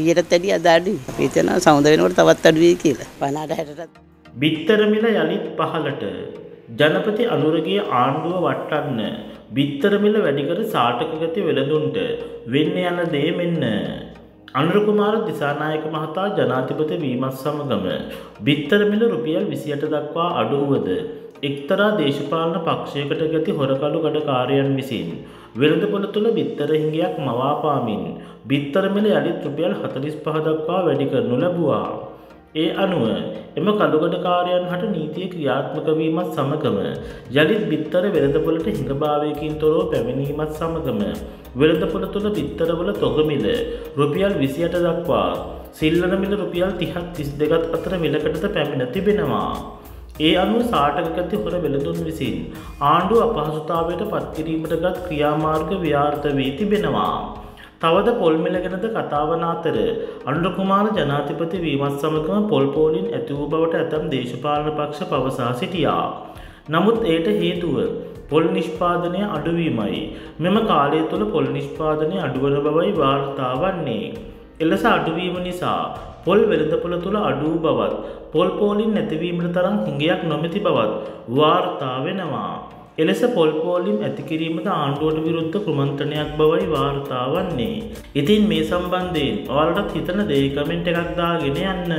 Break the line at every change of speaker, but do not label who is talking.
ඊයටත් වැඩිය අද අඩුයි. අපි හිතනවා සමුද වෙනකොට තවත් අඩු වෙයි කියලා. 50ට 60ට.
බිත්තර මිල යළිත් පහළට ජනපති අනුරගේ ආණ්ඩුව වට්ටන්න බිත්තර මිල වැඩිකර සාටක ගති වෙළඳුන්ට වෙන්න යන දේ මෙන්න. අනුරකුමාර දිසානායක මහතා ජනාධිපති වීමත් සමගම බිත්තර මිල රුපියල් විසියට දක්වා අඩුවුවද එක්තරා දේශපාලන පක්ෂයකට ගති හොරකඩු ගඩකාරයන් විසින් වෙළඳපොළ තුළ බිත්තර හිඟයක් මවාපාමින් බිත්තර මිල යළිත් රුපියල් හතලිස් පහ දක්වා වැඩි කරනු ලැබුවා. ඒ අනුව එම කළුගඩකාරයන් හට නීතිය ක්‍රියාත්මක වීමත් සමගම යළිත් බිත්තර වෙළඳපොළට හිඟභාවයකින් තොරව පැමිණීමත් සමගම වෙළඳපොළ තුළ බිත්තරවල තොගමිල රුපියල් විසියට දක්වා සිල්ලන මිල රුපියල් තිහත් තිස් දෙගත් අතර මිලකටද පැමිණ තිබෙනවා. ඒ අනුව සාටකගති හොර වෙළඳුන් විසින් ආණ්ඩුව අපහසුතාවයට පත්කිරීමට ගත් ක්‍රියාමාර්ග ව්‍යාර්ථ වී තිබෙනවා. තවද පොල්මිල ගැනද කතාවන අතර අනුරකුමාර ජනාතිපති වීමත් සමගම පොල්පෝලින් ඇතිවූ බවට ඇතම් දේශපාලන පක්ෂ පවසා සිටියා. නමුත් එයට හේතුව පොල් නිෂ්පාදනය අඩුවීමයි. මෙම කාලය තුළ පොල් නිෂ්පාදනය අඩුවන බවයි වාර්තා වන්නේ. එලෙස අඩුවීම නිසා පොල් වෙළඳපොළ තුළ අඩූ බවත් පොල් පෝලින් නැතිවීමට තරම් හිඟයක් නොමැති බවත් වාර්තා වෙනවා. එලෙස පොල්පෝලිම් ඇතිකිරීමද ආණ්ඩුවට විරුද්ධ කුමන්ත්‍රණයක් බවයි වාර්තා වන්නේ. ඉතින් මේ සම්බන්ධයෙන් ඔයාලටත් හිතන දේ කමෙන්ට් එකක් දාගෙන යන්න.